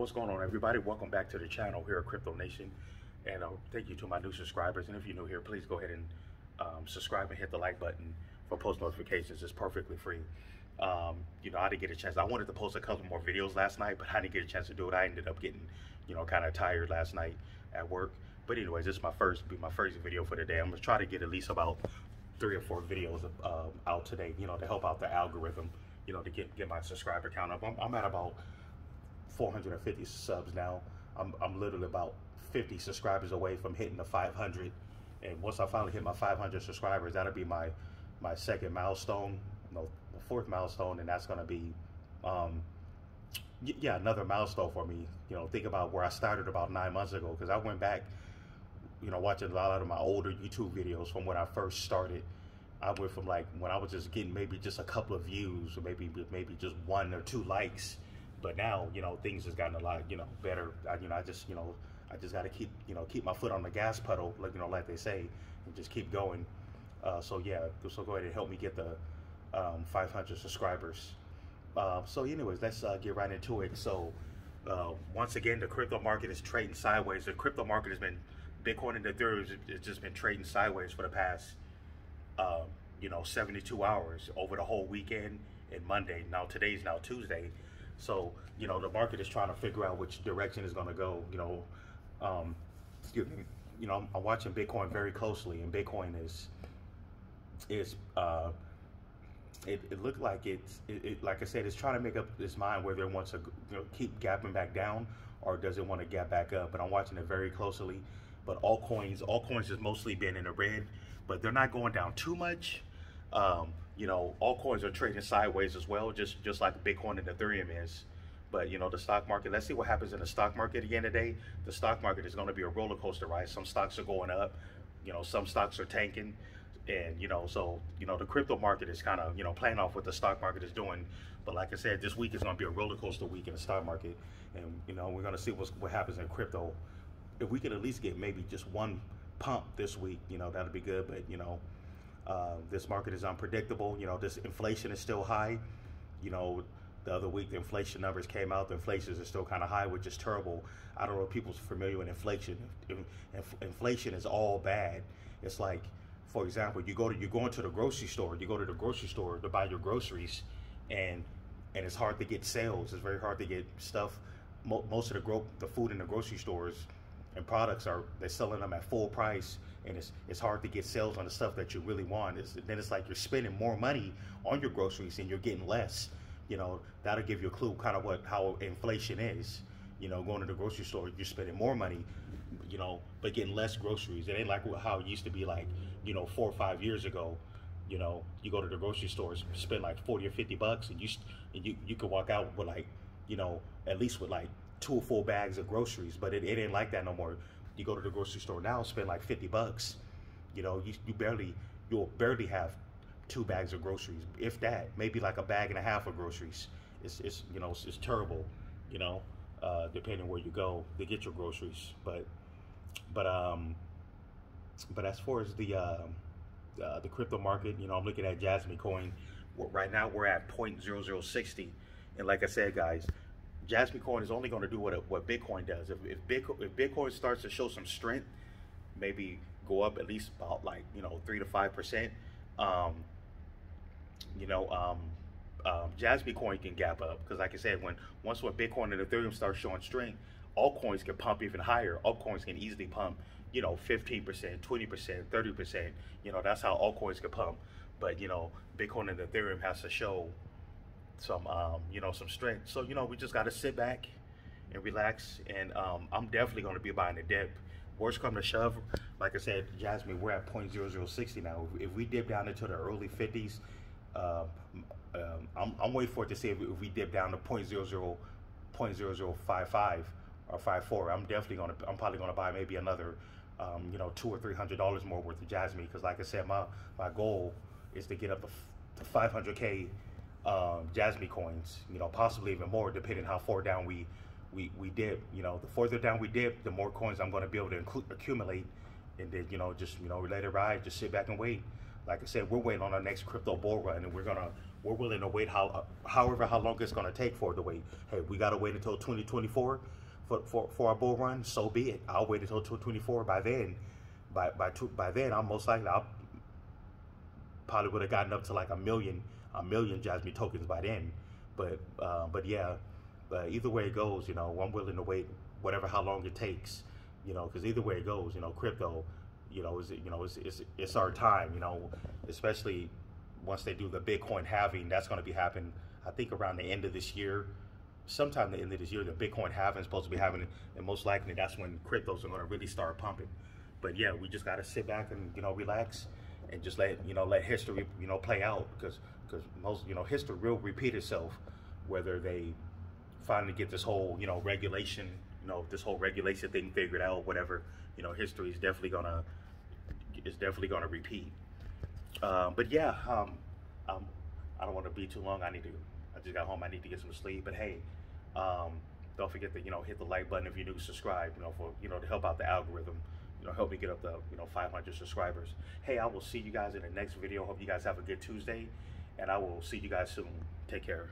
What's going on, everybody? Welcome back to the channel here at Crypto Nation. And uh, thank you to my new subscribers. And if you're new here, please go ahead and um, subscribe and hit the like button for post notifications. It's perfectly free. Um, you know, I didn't get a chance. I wanted to post a couple more videos last night, but I didn't get a chance to do it. I ended up getting, you know, kind of tired last night at work. But anyways, this is my first, be my first video for the day. I'm gonna try to get at least about three or four videos uh, out today, you know, to help out the algorithm, you know, to get, get my subscriber count up. I'm, I'm at about 450 subs now. I'm, I'm literally about 50 subscribers away from hitting the 500. And once I finally hit my 500 subscribers, that'll be my my second milestone, no, fourth milestone, and that's gonna be, um, yeah, another milestone for me. You know, think about where I started about nine months ago, because I went back, you know, watching a lot of my older YouTube videos from when I first started. I went from like when I was just getting maybe just a couple of views, or maybe maybe just one or two likes but now, you know, things has gotten a lot, you know, better. I, you know, I just, you know, I just got to keep, you know, keep my foot on the gas pedal, like you know, like they say, and just keep going. Uh, so yeah, so go ahead and help me get the um, 500 subscribers. Uh, so anyways, let's uh, get right into it. So uh, once again, the crypto market is trading sideways. The crypto market has been, Bitcoin and Ethereum has just been trading sideways for the past, um, you know, 72 hours over the whole weekend and Monday. Now today's now Tuesday. So, you know, the market is trying to figure out which direction is going to go. You know, um, excuse me. You know, I'm, I'm, watching Bitcoin very closely, and Bitcoin is is uh, it, it looked like it's it, it, like I said, it's trying to make up its mind whether it wants to you know, keep gapping back down or does it want to gap back up. But I'm watching it very closely. But all coins, all coins has mostly been in the red, but they're not going down too much. Um, you know, all coins are trading sideways as well, just just like Bitcoin and Ethereum is. But you know, the stock market. Let's see what happens in the stock market again today. The stock market is going to be a roller coaster ride. Some stocks are going up, you know, some stocks are tanking, and you know, so you know, the crypto market is kind of you know playing off what the stock market is doing. But like I said, this week is going to be a roller coaster week in the stock market, and you know, we're going to see what's, what happens in crypto. If we could at least get maybe just one pump this week, you know, that'd be good. But you know. Uh, this market is unpredictable. You know, this inflation is still high. You know, the other week the inflation numbers came out. The inflation is still kind of high, which is terrible. I don't know if people's familiar with inflation. inflation is all bad. It's like, for example, you go to you go into the grocery store. You go to the grocery store to buy your groceries, and and it's hard to get sales. It's very hard to get stuff. most of the gro- the food in the grocery stores and products are they're selling them at full price and it's it's hard to get sales on the stuff that you really want. It's, then it's like you're spending more money on your groceries and you're getting less. You know that'll give you a clue kind of what how inflation is. You know, going to the grocery store, you're spending more money, you know, but getting less groceries. It ain't like how it used to be like, you know, four or five years ago. You know, you go to the grocery stores, spend like forty or fifty bucks, and you and you you could walk out with like, you know, at least with like two or four bags of groceries. But it, it ain't like that no more you go to the grocery store now, spend like 50 bucks. You know, you, you barely, you'll barely have two bags of groceries, if that, maybe like a bag and a half of groceries. It's, it's you know, it's, it's terrible, you know, uh, depending where you go to get your groceries. But, but, um, but as far as the, uh, uh, the crypto market, you know, I'm looking at Jasmy Coin. Right now, we're at 0.0060. And like I said, guys, Jasmy Coin is only going to do what what Bitcoin does. If if Bitcoin, if Bitcoin starts to show some strength, maybe go up at least about like you know three to five percent. Um, you know, um, um, Jasmy Coin can gap up because, like I said, when once when Bitcoin and Ethereum start showing strength, all coins can pump even higher. All coins can easily pump, you know, fifteen percent, twenty percent, thirty percent. You know, that's how all coins can pump. But you know, Bitcoin and Ethereum has to show some um, you know some strength. So you know we just got to sit back and relax. And um, I'm definitely going to be buying a dip. Worst come to shove, like I said, Jasmy, we're at 0.0060 now. If we dip down into the early 50s, um, um, I'm, I'm, waiting for it to see if, if we dip down to 0.00, 0.0055 or 54. I'm definitely going to, I'm probably going to buy maybe another, um, you know, two or three hundred dollars more worth of Jasmy, because, like I said, my my goal is to get up to 500k um, Jasmy coins, you know, possibly even more, depending how far down we we we dip. You know, the further down we dip, the more coins I'm going to be able to accumulate, and then you know, just you know, let it ride, just sit back and wait. Like I said, we're waiting on our next crypto bull run, and we're gonna we're willing to wait how, however, how long it's going to take for to wait. Hey, we got to wait until 2024 for, for, for our bull run. So be it. I'll wait until 2024. By then, by by two, by then, I'm most likely I'll probably would have gotten up to like a million a million Jasmy tokens by then. But uh, but yeah, uh, either way it goes, you know, I'm willing to wait whatever how long it takes, you know, because either way it goes, you know, crypto, you know, is you know, it's, it's it's our time, you know, especially once they do the Bitcoin halving, that's going to be happening. I think around the end of this year, sometime the end of this year, the Bitcoin halving is supposed to be happening, and most likely that's when cryptos are going to really start pumping. But yeah, we just got to sit back and you know relax and just let you know let history you know play out. Because because most you know history will repeat itself whether they finally get this whole you know regulation you know this whole regulation thing figured out whatever you know history is definitely gonna is definitely gonna repeat. Um, but yeah um, um, I don't want to be too long. I need to I just got home. I need to get some sleep. But hey um, don't forget to you know hit the like button if you're new. Subscribe you know for you know to help out the algorithm you know, help me get up to, you know, 500 subscribers. Hey, I will see you guys in the next video. Hope you guys have a good Tuesday, and I will see you guys soon. Take care.